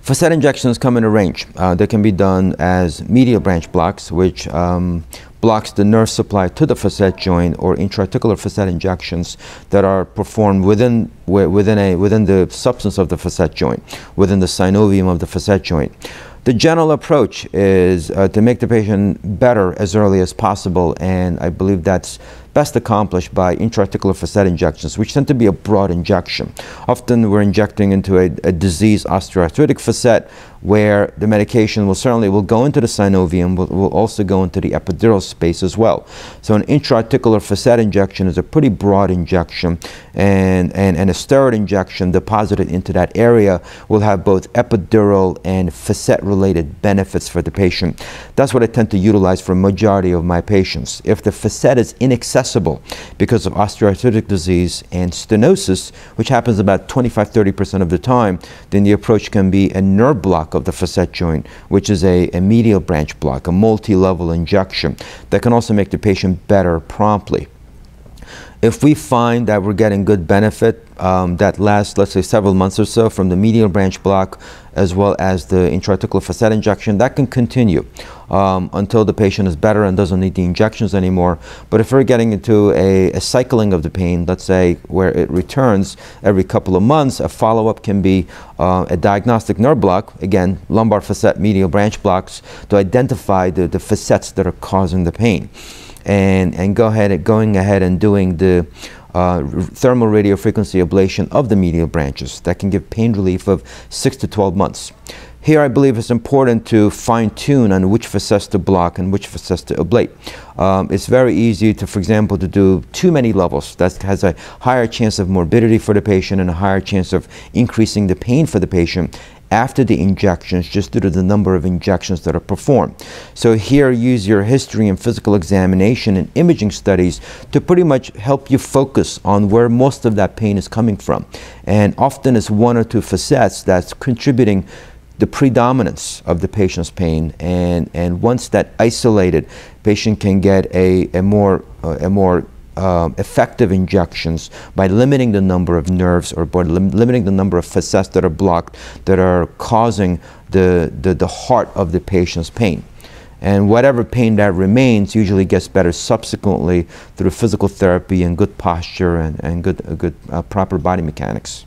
Facet injections come in a range. Uh, they can be done as medial branch blocks, which um, blocks the nerve supply to the facet joint, or intraarticular facet injections that are performed within within a within the substance of the facet joint, within the synovium of the facet joint. The general approach is uh, to make the patient better as early as possible, and I believe that's best accomplished by intraarticular facet injections, which tend to be a broad injection. Often we're injecting into a, a diseased osteoarthritic facet where the medication will certainly will go into the synovium, will, will also go into the epidural space as well. So an intraarticular facet injection is a pretty broad injection, and, and, and a steroid injection deposited into that area will have both epidural and facet-related benefits for the patient. That's what I tend to utilize for majority of my patients. If the facet is inaccessible accessible because of osteoarthritic disease and stenosis, which happens about 25-30% of the time, then the approach can be a nerve block of the facet joint, which is a, a medial branch block, a multi-level injection that can also make the patient better promptly. If we find that we're getting good benefit um, that lasts, let's say, several months or so from the medial branch block as well as the intraarticular facet injection, that can continue um, until the patient is better and doesn't need the injections anymore. But if we're getting into a, a cycling of the pain, let's say where it returns every couple of months, a follow-up can be uh, a diagnostic nerve block, again, lumbar facet medial branch blocks, to identify the, the facets that are causing the pain and, and go ahead going ahead and doing the uh, thermal radiofrequency ablation of the medial branches that can give pain relief of 6 to 12 months. Here I believe it's important to fine tune on which facets to block and which facets to ablate. Um, it's very easy to, for example, to do too many levels. That has a higher chance of morbidity for the patient and a higher chance of increasing the pain for the patient after the injections just due to the number of injections that are performed. So here use your history and physical examination and imaging studies to pretty much help you focus on where most of that pain is coming from. And often it's one or two facets that's contributing the predominance of the patient's pain and, and once that isolated patient can get a, a more uh, a more uh, effective injections by limiting the number of nerves or by lim limiting the number of facets that are blocked that are causing the, the, the heart of the patient's pain. And whatever pain that remains usually gets better subsequently through physical therapy and good posture and, and good, uh, good uh, proper body mechanics.